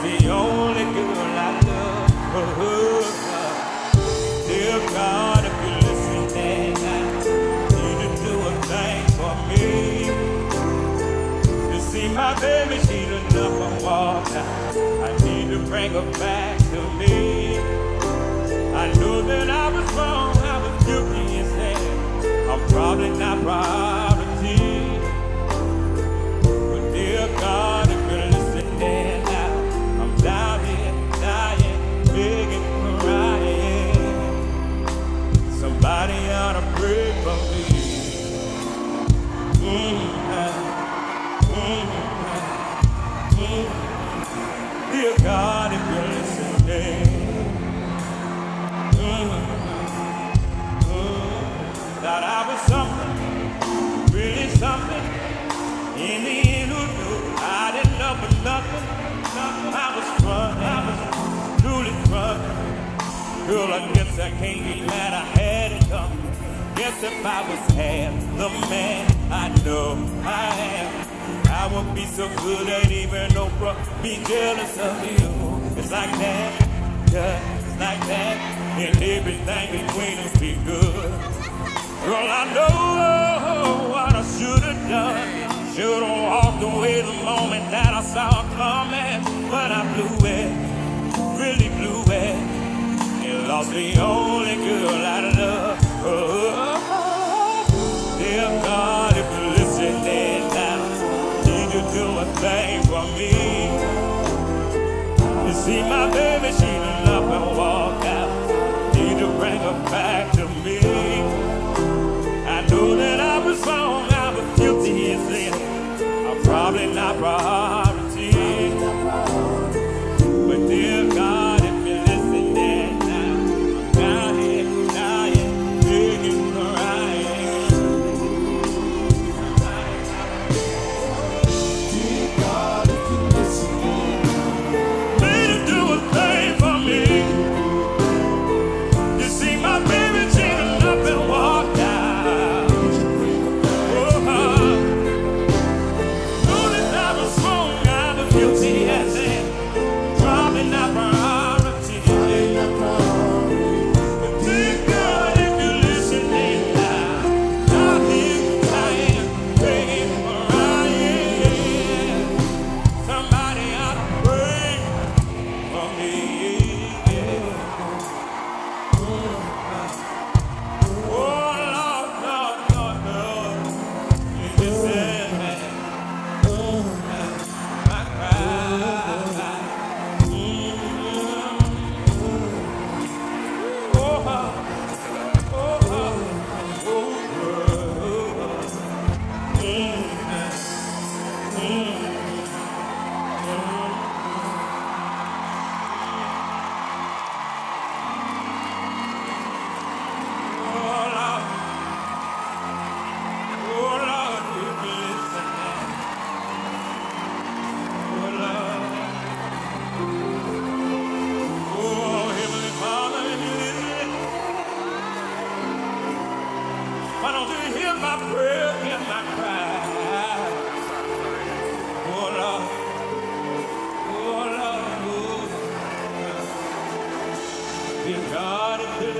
The only girl I love. Dear God, if you're listening, I need to do a thing for me. You see my baby, she done up and walked out. I need to bring her back to me. I know that I was wrong, I was guilty and sad. I'm probably not priority. Somebody ought to pray for me. Mm, mm, mm. Dear God, if you're listening. Thought I was something, really something. In the end, who knew I didn't love for nothing? I was running, I was truly running. Girl, I guess I can't be mad I had. Guess if I was half the man I know I am, I would be so good at even Oprah be jealous of you. It's like that, just like that, and everything between us be good. Girl, I know what I should have done. Should have walked away the moment that I saw it coming. But I blew it, really blew it. And lost the only girl I love. Oh, thing for me. You see my baby, she done up and walked out. Need to bring her back to me. I know that I was wrong, I was guilty as sin. I'm probably not priority.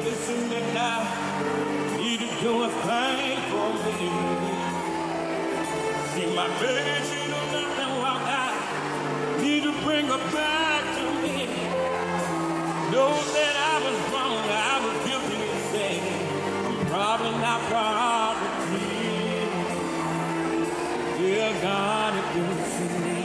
Listen me now, need to do a for me. See my baby, she don't nothing walk out. Need to bring her back to me. Know that I was wrong, I was of probably not priority. Dear God, if you're listening now,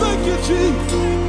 thank you Jesus.